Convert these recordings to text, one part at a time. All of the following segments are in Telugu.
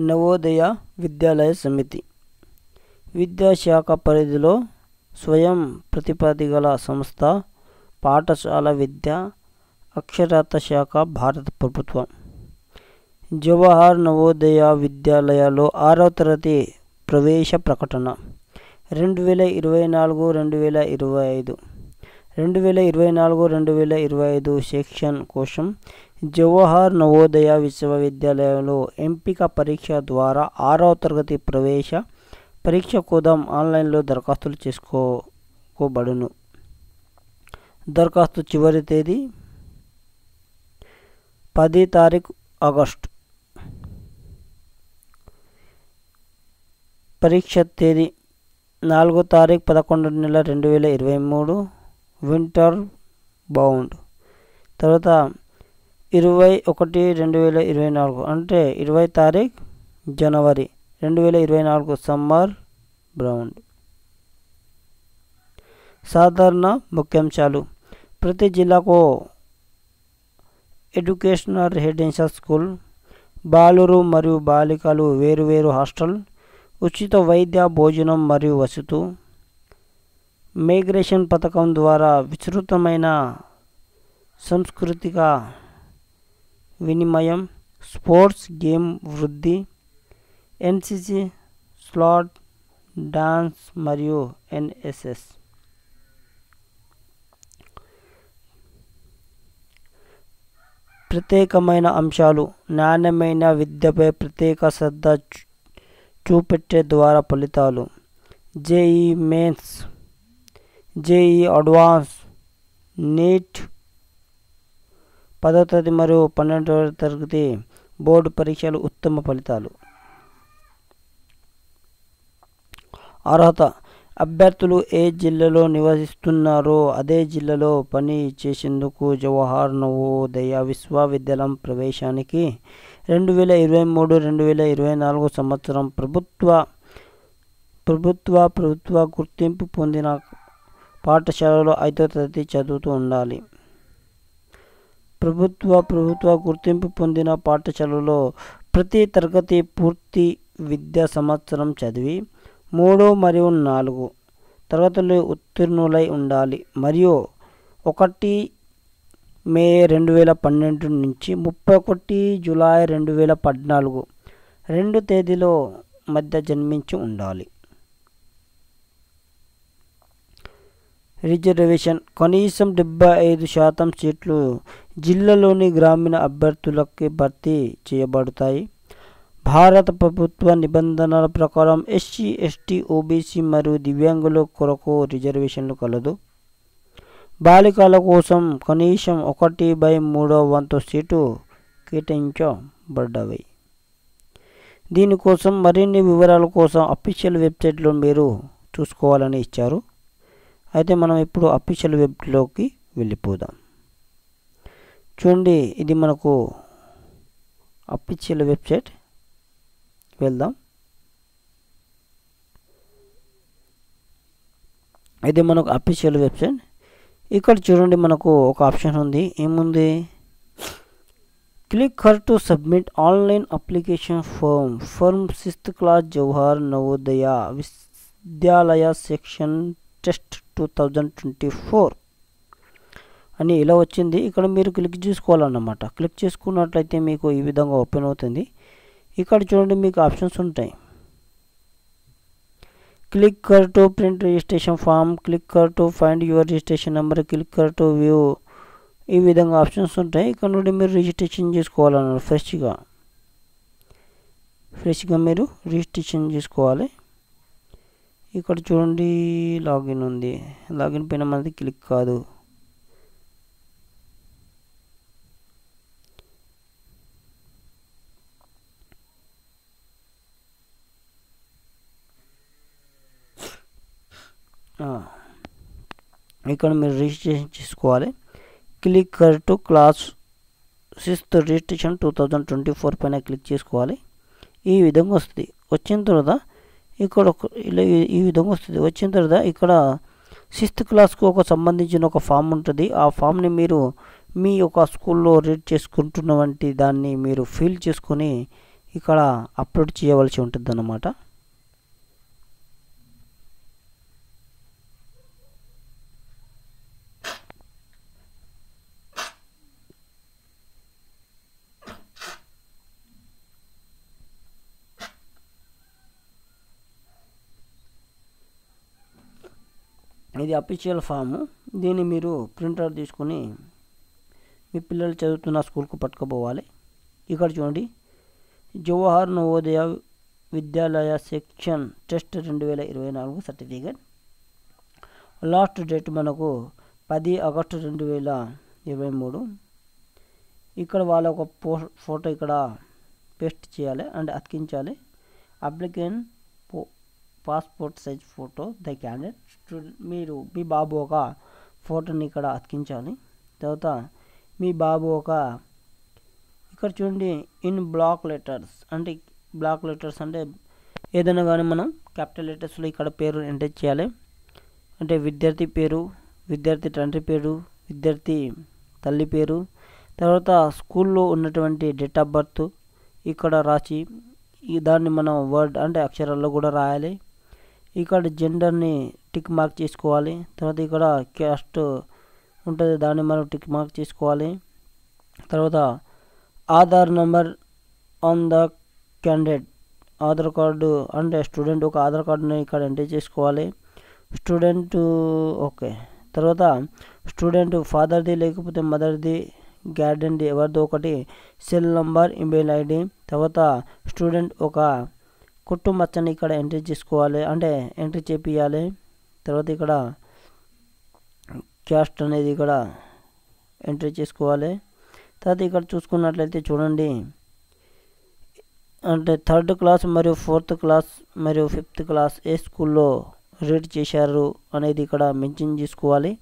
నవోదయ విద్యాలయ సమితి. విద్యాశాఖ పరిధిలో స్వయం ప్రతిపత్తి గల సంస్థ పాఠశాల విద్య అక్షరాత శాఖ భారత ప్రభుత్వం. జవహర్ నవోదయ విద్యాలయాలో ఆరవ తరగతి ప్రవేశ ప్రకటన. రెండు వేల ఇరవై నాలుగు రెండు వేల ఇరవై ఐదు. రెండు వేల ఇరవై నాలుగు రెండు వేల ఇరవై ఐదు సెక్షన్ కోసం జవహర్ నవోదయ విశ్వవిద్యాలయంలో ఎంపిక పరీక్ష ద్వారా ఆరవ తరగతి ప్రవేశ పరీక్ష కోసం ఆన్లైన్లో దరఖాస్తులు చేసుకోబడును. దరఖాస్తు చివరి తేదీ పది తారీఖు ఆగస్ట్. పరీక్ష తేదీ నాలుగో తారీఖు పదకొండు నెల రెండు వేల ఇరవై మూడు వింటర్ బౌండ్. తర్వాత ఇరవై ఒకటి రెండు వేల ఇరవై నాలుగు అంటే ఇరవై తారీఖు జనవరి రెండు వేల ఇరవై నాలుగు సమ్మర్ బ్రౌండ్ సాధారణ ముఖ్యాంశాలు. ప్రతి జిల్లాకు ఎడ్యుకేషనల్ రెసిడెన్షియల్ స్కూల్ బాలురు మరియు బాలికలు వేరువేరు హాస్టల్ ఉచిత వైద్య భోజనం మరియు వసతు మైగ్రేషన్ పథకం ద్వారా విస్తృతమైన సాంస్కృతిక వినిమయం స్పోర్ట్స్ గేమ్ వృద్ధి ఎన్సిసి స్లాట్ డాన్స్ మరియు ఎన్ఎస్ఎస్. ప్రత్యేకమైన అంశాలు. నాణ్యమైన విద్యపై ప్రత్యేక శ్రద్ధ చూ- చూపెట్టే ద్వారా ఫలితాలు. JEE mains JEE advance NEET పదో తరగతి మరియు పన్నెండవ తరగతి బోర్డు పరీక్షలు ఉత్తమ ఫలితాలు. అర్హత. అభ్యర్థులు ఏ జిల్లాలో నివసిస్తున్నారో అదే జిల్లాలో పని చేసేందుకు జవహర్ నవోదయ విశ్వవిద్యాలయం ప్రవేశానికి రెండు వేల ఇరవై మూడు రెండు వేల ఇరవై నాలుగు సంవత్సరం ప్రభుత్వ ప్రభుత్వ ప్రభుత్వ గుర్తింపు పొందిన పాఠశాలలో ఐదో తరగతి చదువుతూ ఉండాలి. ప్రభుత్వ ప్రభుత్వ గుర్తింపు పొందిన పాఠశాలలో ప్రతి తరగతి పూర్తి విద్యా సంవత్సరం చదివి మూడు మరియు నాలుగు తరగతులు ఉత్తీర్ణులై ఉండాలి. మరియు ఒకటి మే రెండు వేల పన్నెండు నుంచి ముప్పై ఒకటి జూలై రెండు వేల పద్నాలుగు రెండు తేదీలో మధ్య జన్మించి ఉండాలి. రిజర్వేషన్ కనీసం డెబ్బై ఐదు శాతం సీట్లు జిల్లాలోని గ్రామీణ అభ్యర్థులకి భర్తీ చేయబడతాయి. భారత ప్రభుత్వ నిబంధనల ప్రకారం ఎస్సీ ఎస్టీ ఓబీసీ మరియు దివ్యాంగుల కొరకు రిజర్వేషన్లు కలదు. బాలికల కోసం కనీసం ఒకటి బై మూడో వంతు సీటు కేటాయించబడ్డవి. దీనికోసం మరిన్ని వివరాల కోసం అఫీషియల్ వెబ్సైట్లో మీరు చూసుకోవాలని ఇచ్చారు. అయితే మనం ఇప్పుడు అఫీషియల్ వెబ్లోకి వెళ్ళిపోదాం. చూడండి ఇది మనకు అఫీషియల్ వెబ్సైట్. వెళ్దాం. ఇది మనకు అఫీషియల్ వెబ్సైట్. ఇక్కడ చూడండి మనకు ఒక ఆప్షన్ ఉంది. ఏముంది? Click here to submit online application form for sixth class Jawahar Navodaya Vidyalaya selection test two thousand twenty four. అని ఇలా వచ్చింది. ఇక్కడ మీరు క్లిక్ చేసుకోవాలన్నమాట. క్లిక్ చేసుకున్నట్లయితే మీకు ఈ విధంగా ఓపెన్ అవుతుంది. ఇక్కడ చూడండి మీకు ఆప్షన్స్ ఉంటాయి. Click here to print registration form click here to find your registration number click here to view. ఈ విధంగా ఆప్షన్స్ ఉంటాయి. ఇక్కడ నుండి మీరు రిజిస్ట్రేషన్ చేసుకోవాలన్నారు ఫ్రెష్గా. ఫ్రెష్గా మీరు రిజిస్ట్రేషన్ చేసుకోవాలి. ఇక్కడ చూడండి లాగిన్ ఉంది. లాగిన్ పైన మనది క్లిక్ కాదు. ఇక్కడ మీరు రిజిస్ట్రేషన్ చేసుకోవాలి. Click here to class sixth registration two thousand twenty four పైన క్లిక్ చేసుకోవాలి. ఈ విధంగా వస్తుంది. వచ్చిన తర్వాత ఇక్కడ ఒక ఇలా ఈ- ఈ విధంగా వస్తుంది. వచ్చిన తర్వాత ఇక్కడ సిక్స్త్ క్లాస్కు ఒక సంబంధించిన ఒక ఫామ్ ఉంటుంది. ఆ ఫామ్ని మీరు మీ యొక్క స్కూల్లో రీడ్ చేసుకుంటున్న వంటి దాన్ని మీరు ఫిల్ చేసుకొని ఇక్కడ అప్లోడ్ చేయవలసి ఉంటుంది అన్నమాట ఇది అఫీషియల్ ఫాము. దీన్ని మీరు ప్రింటర్ తీసుకొని మీ పిల్లలు చదువుతున్న స్కూల్కు పట్టుకుపోవాలి. ఇక్కడ చూడండి. జవహర్ నవోదయ విద్యాలయ సెక్షన్ టెస్ట్ రెండు వేల ఇరవై నాలుగు సర్టిఫికేట్. లాస్ట్ డేట్ మనకు పది ఆగస్టు రెండు వేల ఇరవై మూడు. ఇక్కడ వాళ్ళ ఒక పో ఫోటో ఇక్కడ పేస్ట్ చేయాలి and అతికించాలి. Applicant passport size photo the candidate student మీరు మీ బాబు ఒక ఫోటోని ఇక్కడ అతికించాలి. తర్వాత మీ బాబు ఒక ఇక్కడ చూడండి ఇన్ బ్లాక్ లెటర్స్ అంటే బ్లాక్ లెటర్స్ అంటే ఏదైనా కానీ మనం క్యాపిటల్ లెటర్స్లో ఇక్కడ పేరు ఎంటర్ చేయాలి. అంటే విద్యార్థి పేరు విద్యార్థి తండ్రి పేరు విద్యార్థి తల్లి పేరు తర్వాత స్కూల్లో ఉన్నటువంటి డేట్ ఆఫ్ బర్త్ ఇక్కడ రాసి ఈ దాన్ని మనం వర్డ్ అంటే అక్షరాల్లో కూడా రాయాలి. ఇక్కడ జెండర్ని టిక్ మార్క్ చేసుకోవాలి. తర్వాత ఇక్కడ క్యాస్ట్ ఉంటుంది దాన్ని మనం టిక్ మార్క్ చేసుకోవాలి. తర్వాత Aadhaar number on the candidate. Aadhaar card అంటే స్టూడెంట్ ఒక ఆధార్ కార్డుని ఇక్కడ ఎంటర్ చేసుకోవాలి. Student okay. తర్వాత స్టూడెంట్ ఫాదర్ది లేకపోతే మదర్ది గార్డెన్ది ఎవరిదో ఒకటి సెల్ నంబర్ ఈమెయిల్ ఐడి. తర్వాత స్టూడెంట్ ఒక కుటుంబచ్చని ఇక్కడ ఎంట్రీ చేసుకోవాలి అంటే ఎంట్రీ చేపియాలి తర్వాత ఇక్కడ క్యాస్ట్ అనేది ఇక్కడ ఎంట్రీ చేసుకోవాలి. తర్వాత ఇక్కడ చూసుకున్నట్లయితే చూడండి. అంటే థర్డ్ క్లాస్ మరియు ఫోర్త్ క్లాస్ మరియు ఫిఫ్త్ క్లాస్ ఏ స్కూల్లో రీడ్ చేశారు అనేది ఇక్కడ మెన్షన్ చేసుకోవాలి.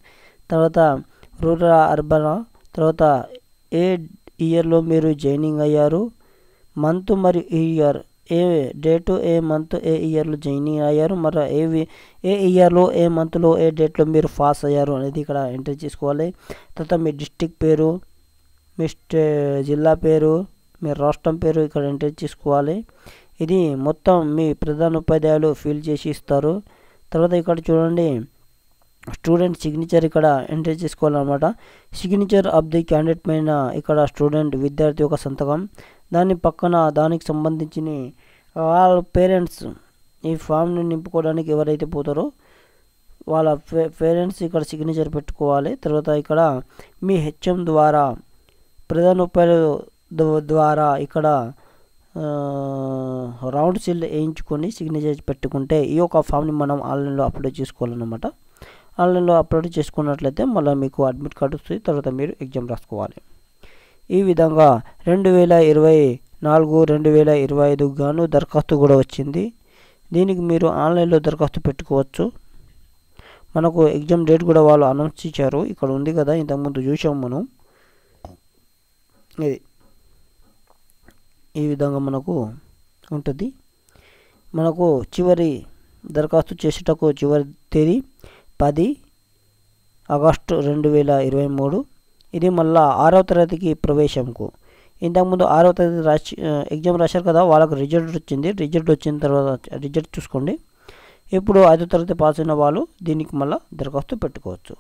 తర్వాత రూరల్ అర్బన్ తర్వాత ఏ ఇయర్లో మీరు జాయినింగ్ అయ్యారు? మంత్ మరియు ఇయర్ ఏ డేటు ఏ మంత్ ఏ ఇయర్లో జాయిన్ అయ్యారు మరి ఏ ఏ ఇయర్లో ఏ మంత్లో ఏ డేట్లో మీరు పాస్ అయ్యారు అనేది ఇక్కడ ఎంటర్ చేసుకోవాలి. తర్వాత మీ డిస్టిక్ పేరు మీ స్టే జిల్లా పేరు మీ రాష్ట్రం పేరు ఇక్కడ ఎంటర్ చేసుకోవాలి. ఇది మొత్తం మీ ప్రధాన ఉపాధ్యాయులు ఫిల్ చేసి ఇస్తారు. తర్వాత ఇక్కడ చూడండి స్టూడెంట్ సిగ్నేచర్ ఇక్కడ ఎంటర్ చేసుకోవాలన్నమాట. సిగ్నేచర్ ఆఫ్ ది క్యాండిడేట్ పైన ఇక్కడ స్టూడెంట్ విద్యార్థి యొక్క సంతకం. దాని పక్కన దానికి సంబంధించిన వాళ్ళ పేరెంట్స్ ఈ ఫామ్ని నింపుకోవడానికి ఎవరైతే పోతారో వాళ్ళ పేరెంట్స్ ఇక్కడ సిగ్నేచర్ పెట్టుకోవాలి. తర్వాత ఇక్కడ మీ హెచ్ఎం ద్వారా ప్రధాన ఉపాధ్యాయులు ద్వారా ఇక్కడ రౌండ్ సీల్ వేయించుకొని సిగ్నేచర్ పెట్టుకుంటే ఈ యొక్క ఫామ్ని మనం ఆన్లైన్లో అప్లోడ్ చేసుకోవాలన్నమాట. ఆన్లైన్లో అప్లోడ్ చేసుకున్నట్లయితే మళ్ళీ మీకు అడ్మిట్ కార్డు వస్తుంది. తర్వాత మీరు ఎగ్జామ్ రాసుకోవాలి. ఈ విధంగా రెండు వేల ఇరవై నాలుగు రెండు వేల ఇరవై ఐదు గాను దరఖాస్తు కూడా వచ్చింది. దీనికి మీరు ఆన్లైన్లో దరఖాస్తు పెట్టుకోవచ్చు. మనకు ఎగ్జామ్ డేట్ కూడా వాళ్ళు అనౌన్స్ ఇచ్చారు ఇక్కడ ఉంది కదా ఇంతకుముందు చూసాం మనం. ఇది. ఈ విధంగా మనకు ఉంటుంది. మనకు చివరి దరఖాస్తు చేసేటకు చివరి తేదీ పది ఆగస్టు రెండు వేల ఇరవై మూడు. ఇది మళ్ళా ఆరవ తరగతికి ప్రవేశంకు. ఇంతకుముందు ఆరవ తరగతి రాసి ఎగ్జామ్ రాశారు కదా వాళ్ళకు రిజల్ట్ వచ్చింది. రిజల్ట్ వచ్చిన తర్వాత రిజల్ట్ చూసుకోండి. ఇప్పుడు ఐదో తరగతి పాస్ అయిన వాళ్ళు దీనికి మళ్ళీ దరఖాస్తు పెట్టుకోవచ్చు.